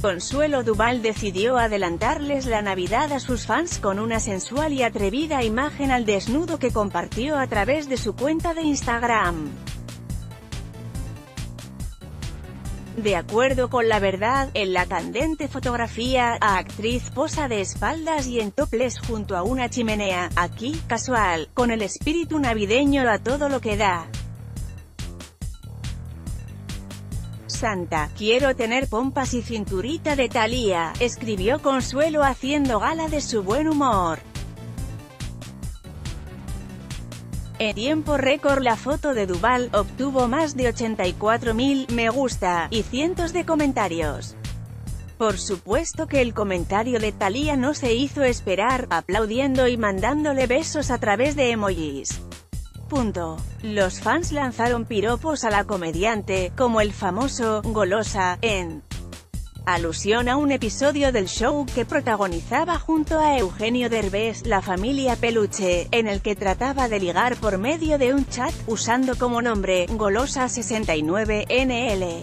Consuelo Duval decidió adelantarles la Navidad a sus fans con una sensual y atrevida imagen al desnudo que compartió a través de su cuenta de Instagram. De acuerdo con la verdad, en la candente fotografía, a actriz posa de espaldas y en toples junto a una chimenea, aquí, casual, con el espíritu navideño a todo lo que da. Santa, quiero tener pompas y cinturita de Thalía, escribió Consuelo haciendo gala de su buen humor. En tiempo récord la foto de Duval obtuvo más de 84.000 me gusta y cientos de comentarios. Por supuesto que el comentario de Thalía no se hizo esperar, aplaudiendo y mandándole besos a través de emojis. Punto. Los fans lanzaron piropos a la comediante, como el famoso «golosa», en alusión a un episodio del show que protagonizaba junto a Eugenio Derbez, la familia Peluche, en el que trataba de ligar por medio de un chat, usando como nombre, Golosa69NL.